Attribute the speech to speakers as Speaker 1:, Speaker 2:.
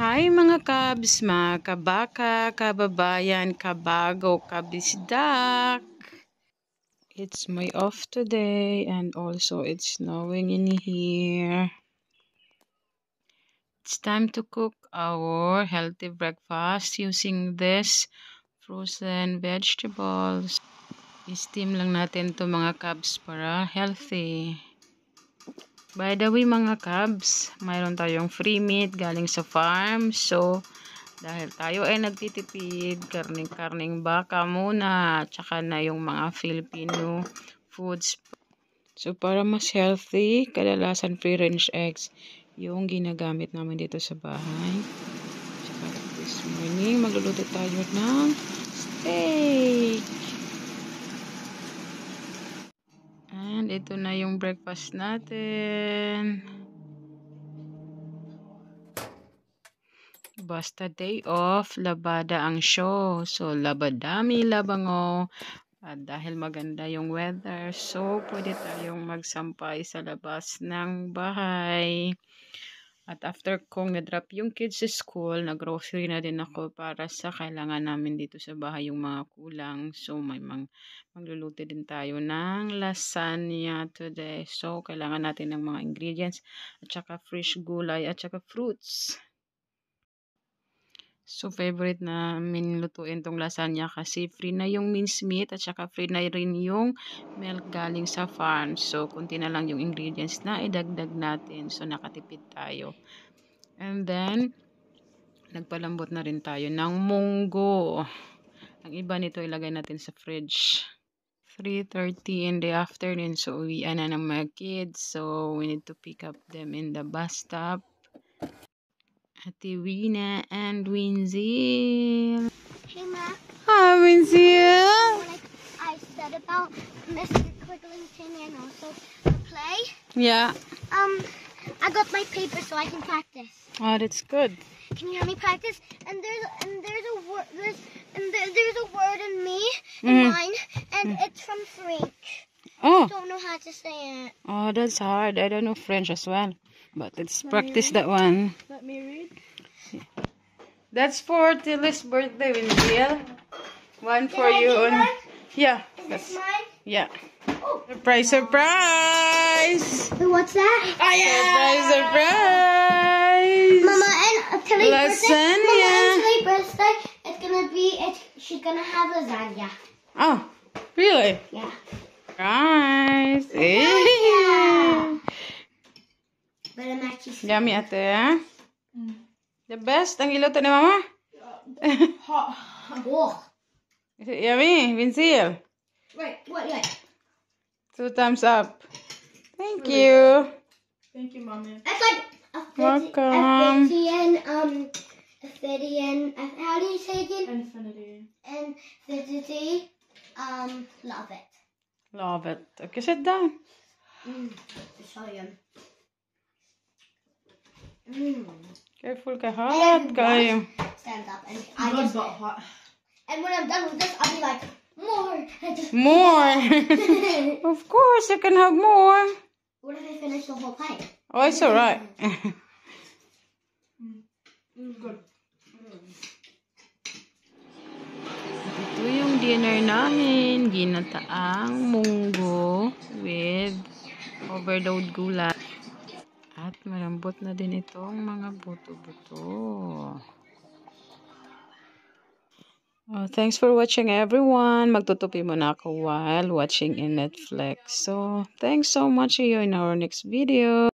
Speaker 1: Hi mga kabs, mga kabaka, kababayan, kabago, kabisdak. It's my off today and also it's snowing in here. It's time to cook our healthy breakfast using this frozen vegetables. I-steam lang natin to mga kabs para healthy. By the way mga kabs, mayroon tayong free meat galing sa farm. So, dahil tayo ay nagtitipid, karning-karning baka muna, tsaka na yung mga Filipino foods. So, para mas healthy, kadalasan free-range eggs yung ginagamit namin dito sa bahay. Tsaka this morning, magluluto tayo ng steak. And ito na yung breakfast natin. Basta day off, labada ang show. So, labadami, labango. At dahil maganda yung weather, so pwede tayong magsampay sa labas ng bahay. At after kong na-drop yung kids sa school, nag-grocery na din ako para sa kailangan namin dito sa bahay yung mga kulang. So, may mang magluluto din tayo ng lasagna today. So, kailangan natin ng mga ingredients at saka fresh gulay at saka fruits. So, favorite namin lutuin tong lasagna kasi free na yung minced meat at saka free na rin yung milk galing sa farm. So, kunti na lang yung ingredients na idagdag natin. So, nakatipid tayo. And then, nagpalambot na rin tayo ng munggo. Ang iba nito ilagay natin sa fridge. 3.30 in the afternoon. So, uwian na ng mga kids. So, we need to pick up them in the bus stop. Ate Wina and Winzil.
Speaker 2: Hey, Ma.
Speaker 1: Hi, Winzil.
Speaker 2: Like I said about Mr. Quigglington and also the play,
Speaker 1: Yeah.
Speaker 2: um, I got my paper so I can practice.
Speaker 1: Oh, that's good.
Speaker 2: Can you help me practice? And there's and there's a word there's and there, there's a word in me in
Speaker 1: Mm.
Speaker 2: mine, and it's from French.
Speaker 1: Oh, I
Speaker 2: Don't know how to say it.
Speaker 1: oh, that's hard. I don't know French as well. But let's practice that one.
Speaker 2: Let me read.
Speaker 1: That's for Tilly's birthday, Winzil. One for you.
Speaker 2: that?
Speaker 1: Yeah.
Speaker 2: Is
Speaker 1: That's,
Speaker 2: this mine?
Speaker 1: yeah.
Speaker 2: Oh,
Speaker 1: Surprise, surprise!
Speaker 2: what's that?
Speaker 1: Surprise, surprise!
Speaker 2: Mama and uh, Tilly's birthday. Mama and Tilly's birthday. It's gonna be. It's she's gonna have lasagna.
Speaker 1: Oh, really?
Speaker 2: Yeah.
Speaker 1: Nice. Yeah.
Speaker 2: But I'm actually.
Speaker 1: Yummy, ate. The best. Ang iluto ni mama.
Speaker 2: Oh.
Speaker 1: Is it yummy, Vincil?
Speaker 2: Wait, what? Wait.
Speaker 1: Two thumbs up. Thank you.
Speaker 3: Thank you, mommy.
Speaker 2: That's like a
Speaker 1: Welcome.
Speaker 2: A Fidian, um, a Fidian, uh, how do you say it again?
Speaker 3: Infinity.
Speaker 2: And Fidity, um, love it.
Speaker 1: Love it. Okay, sit down.
Speaker 2: Mm, so yum. Mm.
Speaker 1: Careful ka, hot kayo.
Speaker 2: Stand up and
Speaker 3: I
Speaker 2: I just,
Speaker 3: got hot.
Speaker 2: and when I'm done with this, I'll be like, more.
Speaker 1: More. of course, you can have more.
Speaker 2: what if I finish the whole pie?
Speaker 1: Oh, it's alright.
Speaker 3: Mm, good.
Speaker 1: Ito yung dinner namin. Ginataang munggo with overload gulay. At malambot na din itong mga buto-buto. Oh, thanks for watching everyone. Magtutupi muna ako while watching in Netflix. So, thanks so much. See you in our next video.